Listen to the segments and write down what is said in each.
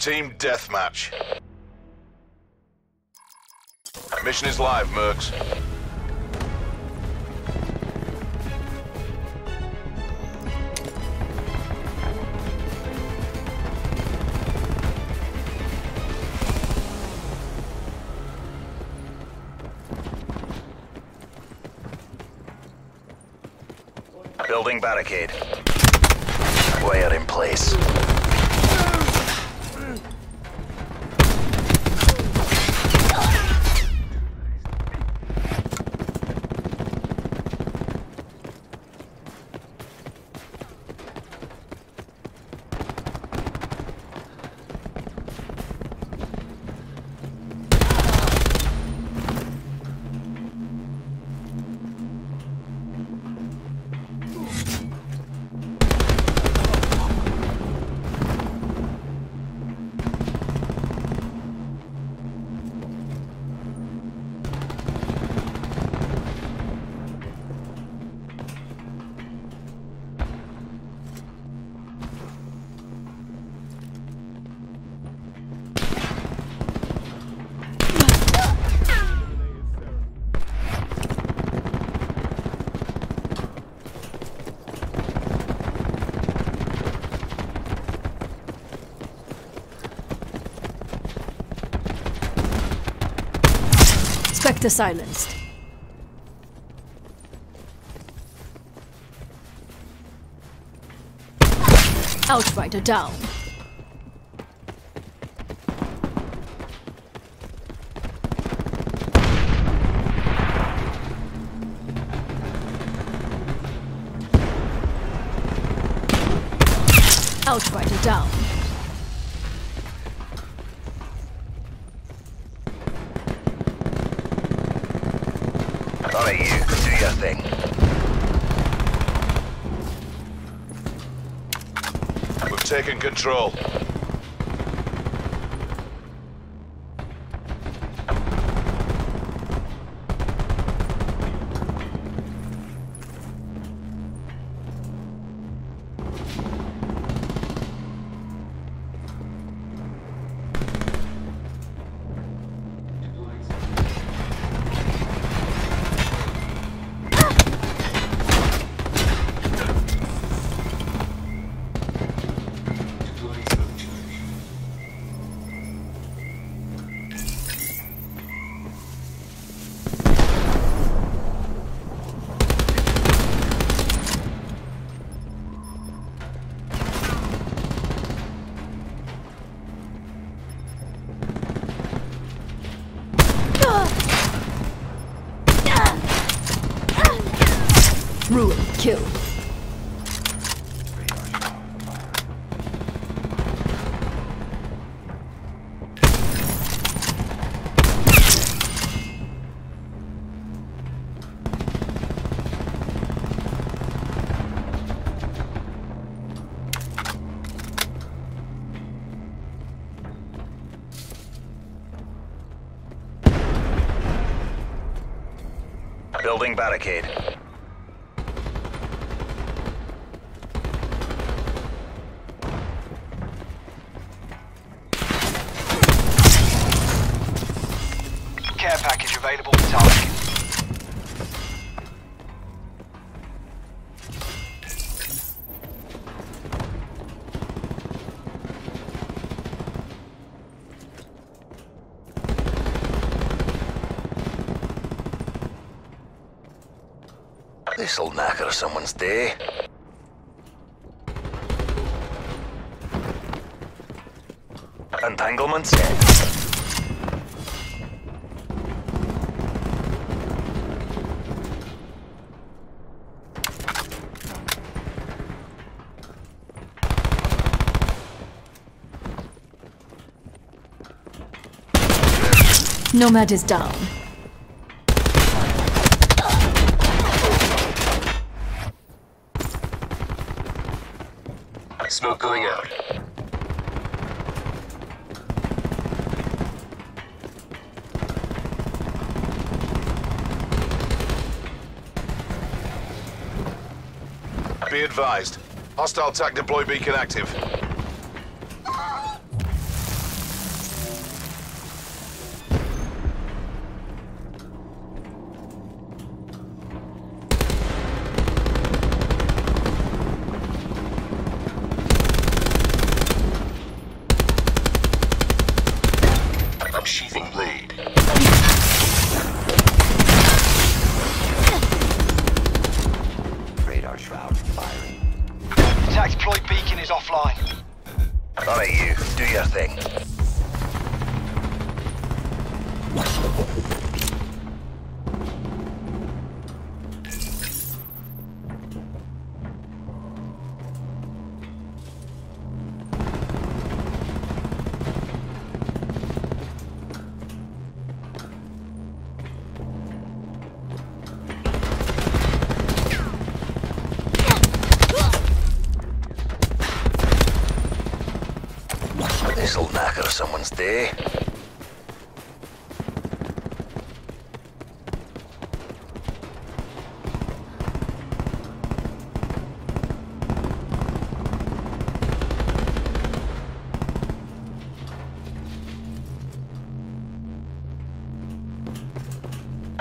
Team Deathmatch. Mission is live, Mercs. Building barricade. Wire in place. Spectre silenced. Outrider down. Outrider down. Thing. We've taken control. Ruin kill. Building barricade. This'll knacker someone's day. Entanglements? Nomad is down. Smoke going out. Be advised. Hostile TAC deploy beacon active. is offline. Alright, you. Do your thing. This'll knacker someone's day.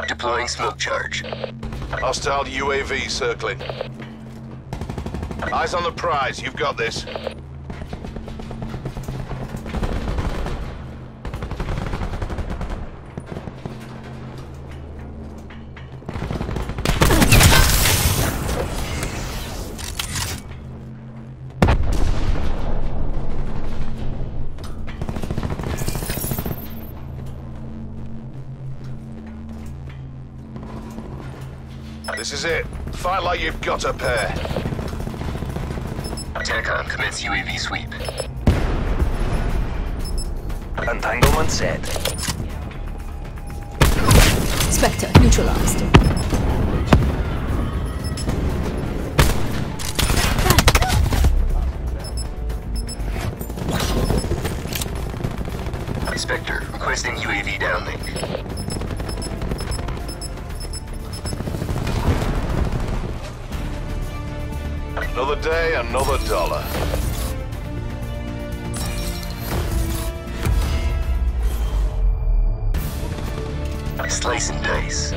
Deploying smoke charge. Hostile UAV circling. Eyes on the prize. You've got this. This is it. Fight like you've got a pair. TACOM commits UAV sweep. Entanglement set. Spectre neutralized. Spectre, requesting UAV downlink. Another day, another dollar. Slice and dice.